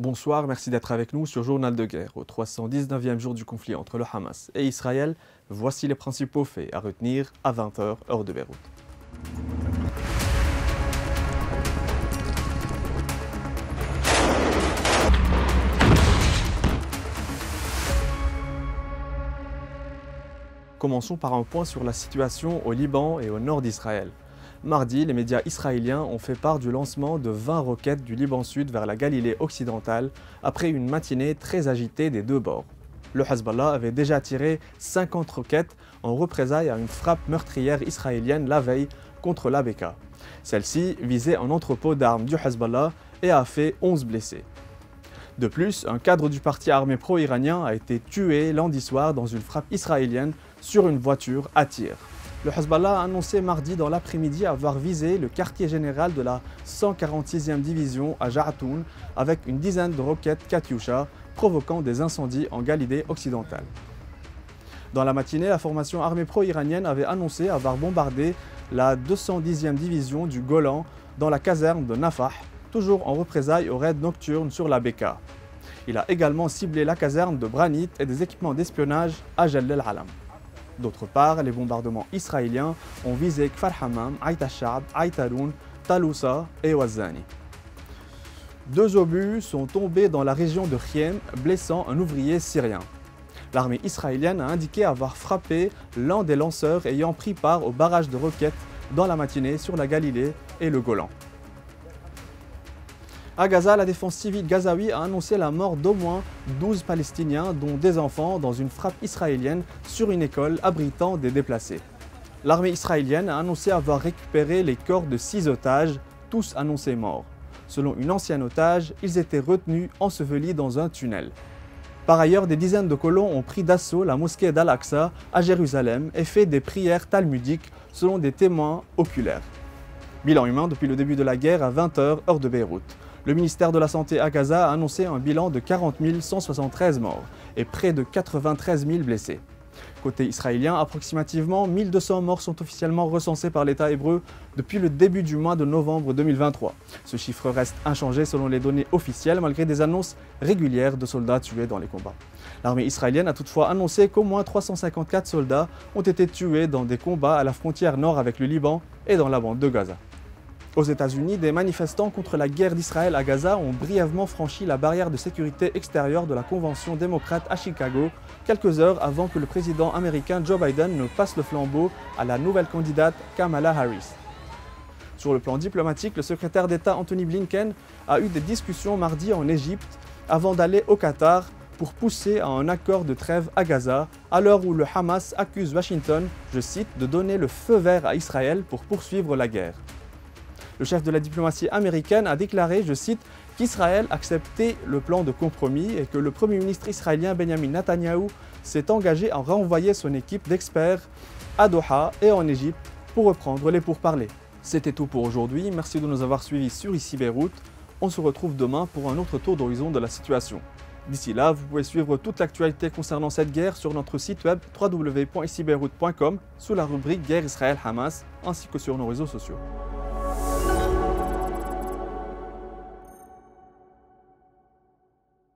Bonsoir, merci d'être avec nous sur Journal de guerre. Au 319e jour du conflit entre le Hamas et Israël, voici les principaux faits à retenir à 20h heure de Beyrouth. Commençons par un point sur la situation au Liban et au nord d'Israël. Mardi, les médias israéliens ont fait part du lancement de 20 roquettes du Liban Sud vers la Galilée occidentale après une matinée très agitée des deux bords. Le Hezbollah avait déjà tiré 50 roquettes en représailles à une frappe meurtrière israélienne la veille contre l'ABK. Celle-ci visait un entrepôt d'armes du Hezbollah et a fait 11 blessés. De plus, un cadre du parti armé pro-iranien a été tué lundi soir dans une frappe israélienne sur une voiture à tir. Le Hezbollah a annoncé mardi dans l'après-midi avoir visé le quartier général de la 146e division à Jaratoun avec une dizaine de roquettes Katyusha, provoquant des incendies en Galilée occidentale. Dans la matinée, la formation armée pro-iranienne avait annoncé avoir bombardé la 210e division du Golan dans la caserne de Nafah, toujours en représailles aux raids nocturnes sur la Beka. Il a également ciblé la caserne de Branit et des équipements d'espionnage à Jal al-Alam. D'autre part, les bombardements israéliens ont visé Kfar Hammam, Aït al-Shab, Aïtaroun, Talousa et Wazani. Deux obus sont tombés dans la région de Khiem, blessant un ouvrier syrien. L'armée israélienne a indiqué avoir frappé l'un des lanceurs ayant pris part au barrage de roquettes dans la matinée sur la Galilée et le Golan. À Gaza, la défense civile gazaoui a annoncé la mort d'au moins 12 Palestiniens, dont des enfants, dans une frappe israélienne sur une école abritant des déplacés. L'armée israélienne a annoncé avoir récupéré les corps de six otages, tous annoncés morts. Selon une ancienne otage, ils étaient retenus ensevelis dans un tunnel. Par ailleurs, des dizaines de colons ont pris d'assaut la mosquée d'Al-Aqsa à Jérusalem et fait des prières talmudiques selon des témoins oculaires. Bilan humain depuis le début de la guerre à 20h heure de Beyrouth. Le ministère de la Santé à Gaza a annoncé un bilan de 40 173 morts et près de 93 000 blessés. Côté israélien, approximativement 1200 morts sont officiellement recensés par l'État hébreu depuis le début du mois de novembre 2023. Ce chiffre reste inchangé selon les données officielles malgré des annonces régulières de soldats tués dans les combats. L'armée israélienne a toutefois annoncé qu'au moins 354 soldats ont été tués dans des combats à la frontière nord avec le Liban et dans la bande de Gaza. Aux États-Unis, des manifestants contre la guerre d'Israël à Gaza ont brièvement franchi la barrière de sécurité extérieure de la Convention démocrate à Chicago, quelques heures avant que le président américain Joe Biden ne passe le flambeau à la nouvelle candidate Kamala Harris. Sur le plan diplomatique, le secrétaire d'État Anthony Blinken a eu des discussions mardi en Égypte avant d'aller au Qatar pour pousser à un accord de trêve à Gaza, à l'heure où le Hamas accuse Washington, je cite, de donner le feu vert à Israël pour poursuivre la guerre. Le chef de la diplomatie américaine a déclaré, je cite, qu'Israël acceptait le plan de compromis et que le Premier ministre israélien Benjamin Netanyahu s'est engagé à renvoyer son équipe d'experts à Doha et en Égypte pour reprendre les pourparlers. C'était tout pour aujourd'hui, merci de nous avoir suivis sur Ici Beyrouth. On se retrouve demain pour un autre tour d'horizon de la situation. D'ici là, vous pouvez suivre toute l'actualité concernant cette guerre sur notre site web www.icibeyrouth.com sous la rubrique Guerre Israël-Hamas ainsi que sur nos réseaux sociaux.